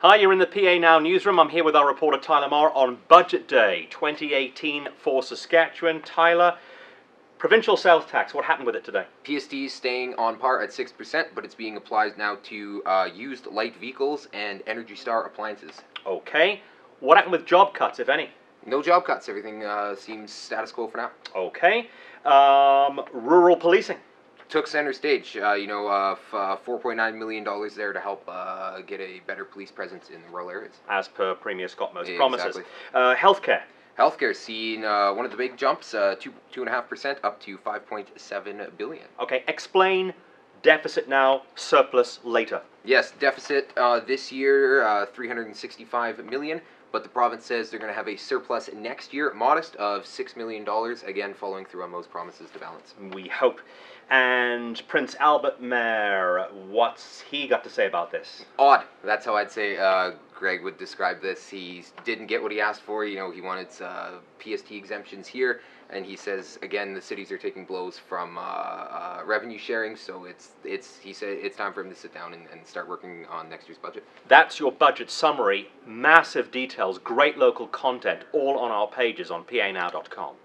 Hi, you're in the PA Now newsroom. I'm here with our reporter Tyler Marr on Budget Day 2018 for Saskatchewan. Tyler, provincial sales tax, what happened with it today? PST is staying on par at 6%, but it's being applied now to uh, used light vehicles and Energy Star appliances. Okay. What happened with job cuts, if any? No job cuts. Everything uh, seems status quo for now. Okay. Um, rural policing. Took center stage. Uh, you know, uh, uh, $4.9 million there to help uh, get a better police presence in the rural areas. As per Premier Scott Moe's Yeah, promises. exactly. Uh, healthcare. Healthcare seeing uh, one of the big jumps, uh, two two and a half percent up to 5.7 billion. Okay, explain deficit now, surplus later. Yes, deficit uh, this year uh, 365 million, but the province says they're going to have a surplus next year, modest of six million dollars. Again, following through on Moe's promises to balance. We hope. And Prince Albert Mayor, what's he got to say about this? Odd. That's how I'd say uh, Greg would describe this. He didn't get what he asked for. You know, he wanted uh, PST exemptions here, and he says again the cities are taking blows from uh, uh, revenue sharing. So it's it's he said it's time for him to sit down and, and start working on next year's budget. That's your budget summary. Massive details, great local content, all on our pages on panow.com.